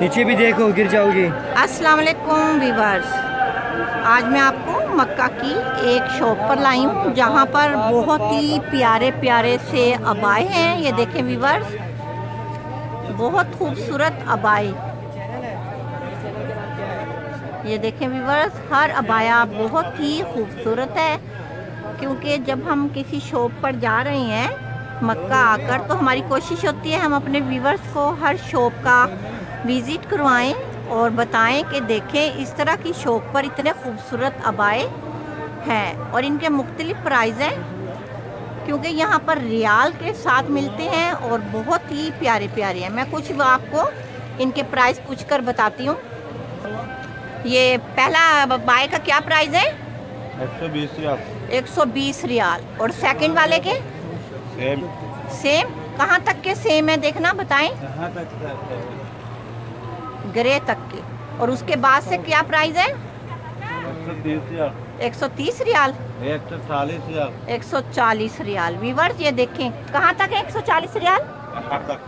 नीचे भी देखो, गिर जाओगी। अस्सलाम वालेकुम वीवर्स आज मैं आपको मक्का की एक शॉप पर लाई हूँ, जहाँ पर बहुत ही प्यारे प्यारे से अबाए हैं। ये देखें वीवर्स बहुत खूबसूरत अबाए। ये देखें वीवर्स हर अबाया बहुत ही खूबसूरत है, क्योंकि जब हम किसी शॉप पर जा रहे हैं, मक्का आकर तो हमारी कोशिश होती है हम अपने व्यूवर्स को हर शॉप का विज़िट करवाएँ और बताएँ कि देखें इस तरह की शॉप पर इतने खूबसूरत अबाए हैं और इनके मुख्तलिफ़ प्राइस हैं क्योंकि यहाँ पर रियाल के साथ मिलते हैं और बहुत ही प्यारे प्यारे हैं। मैं कुछ आपको इनके प्राइस पूछ कर बताती हूँ। ये पहला बाय का क्या प्राइस है? एक सौ बीस रियाल। एक सौ बीस रियाल। और सेकंड वाले के? सेम। सेम। कहाँ तक के सेम है देखना बताएँ। तक ग्रे तक के। और उसके बाद से क्या प्राइस है? एक सौ तीस रियाल। 130 रियाल? एक सौ चालीस रियाल। 140 वीवर्स ये देखें कहाँ तक है 140 रियाल? यहाँ तक।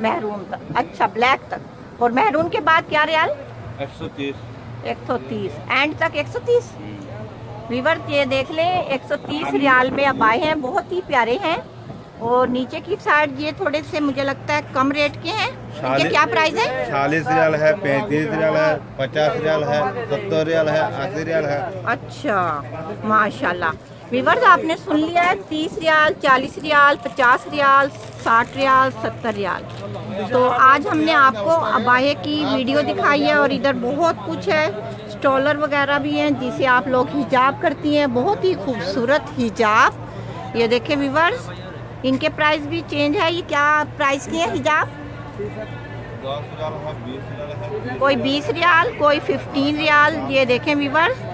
महरून तक। अच्छा ब्लैक तक। और महरून के बाद क्या रियाल? एक सौ तीस। 130 एंड तक 130 वीवर्स ये देख लें 130 रियाल में अब आए हैं। बहुत ही प्यारे हैं। और नीचे की साइड ये थोड़े से मुझे लगता है कम रेट के हैं। इनके क्या प्राइस है? चालीस रियाल है पैंतीस रियाल है पचास रियाल है सत्तर रियाल है अस्सी रियाल है। अच्छा माशाल्लाह। वीवर्स आपने सुन लिया है तीस रियाल चालीस रियाल पचास रियाल साठ रियाल सत्तर रियाल। तो आज हमने आपको अबाहे की वीडियो दिखाई है और इधर बहुत कुछ है। स्टॉलर वगैरह भी हैं जिसे आप लोग हिजाब करती हैं। बहुत ही खूबसूरत हिजाब। ये देखें वीवर्स इनके प्राइस भी चेंज है, ये क्या प्राइस की है हिजाब? कोई बीस रियाल, कोई फिफ्टीन रियाल, ये देखें वीवर्स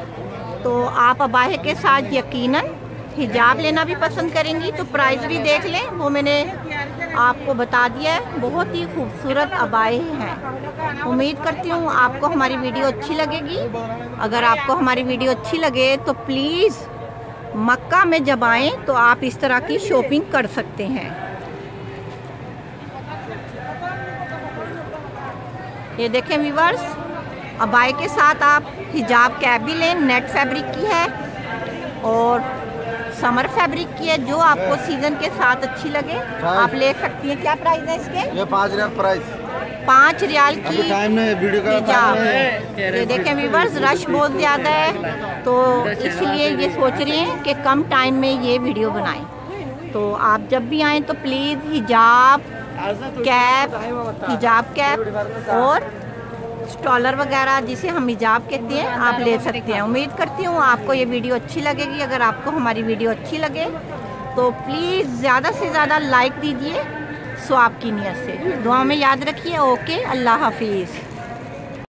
तो आप अबाहे के साथ यकीनन हिजाब लेना भी पसंद करेंगी तो प्राइस भी देख लें। वो मैंने आपको बता दिया है, बहुत ही खूबसूरत अबाए हैं। उम्मीद करती हूँ आपको हमारी वीडियो अच्छी लगेगी। अगर आपको हमारी वीडियो अच्छी लगे तो प्लीज़ मक्का में जब आएँ तो आप इस तरह की शॉपिंग कर सकते हैं। ये देखें व्यूवर्स अबाई के साथ आप हिजाब कैप भी लें नेट फैब्रिक की है और समर फैब्रिक की है जो आपको सीज़न के साथ अच्छी लगे। आप ले सकती हैं। क्या प्राइस है इसके? ये पाँच रियाल प्राइस पाँच रियाल की ये देखें व्यूवर्स रश बहुत ज़्यादा है। तो इसलिए ये सोच रही हैं कि कम टाइम में ये वीडियो बनाएँ। तो आप जब भी आएँ तो प्लीज़ हिजाब कैप हिजाब कैप और स्टॉलर वगैरह जिसे हम हिजाब कहते हैं आप ले सकते हैं। उम्मीद करती हूँ आपको ये वीडियो अच्छी लगेगी। अगर आपको हमारी वीडियो अच्छी लगे तो प्लीज़ ज़्यादा से ज़्यादा लाइक दीजिए। सो आपकी नीयत से। दुआ में याद रखिए ओके अल्लाह हाफिज़।